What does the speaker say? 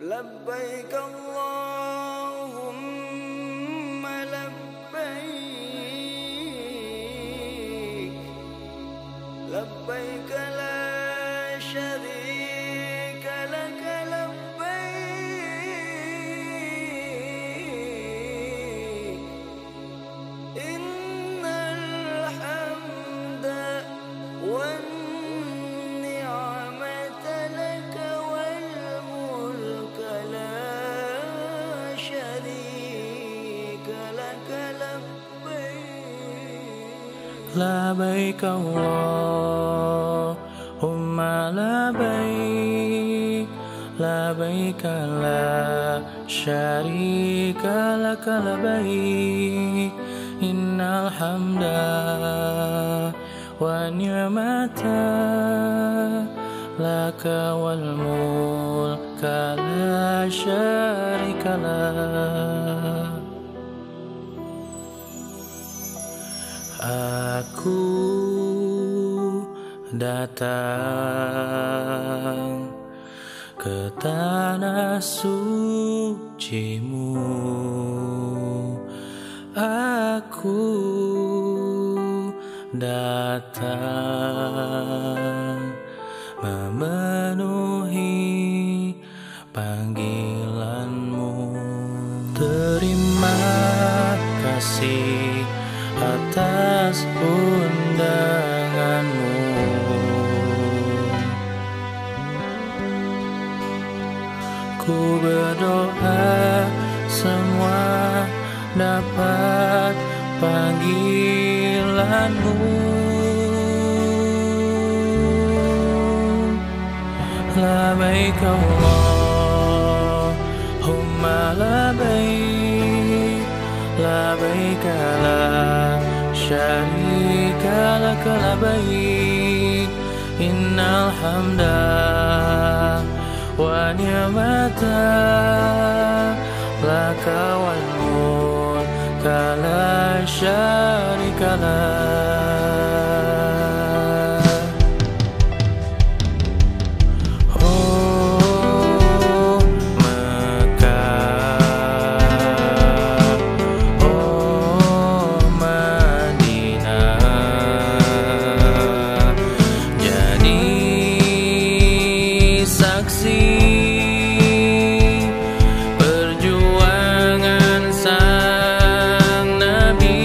لبيك الله لبيك لبيك اللهم لبيك لبيك لا شريك لك لبيك إن الحمد والنعمة لك والملك لا شريك لك Aku datang ke tanah sucimu. Aku datang memenuhi panggilanmu. Terima kasih atas undanganmu. Ku berdoa semua dapat panggilanmu. Labaik Allahumma labaik Labaik Allah شريك لك لبيك إن الحمد ونعمة لك والملك لا شريك لك saksi. Perjuangan sang nabi.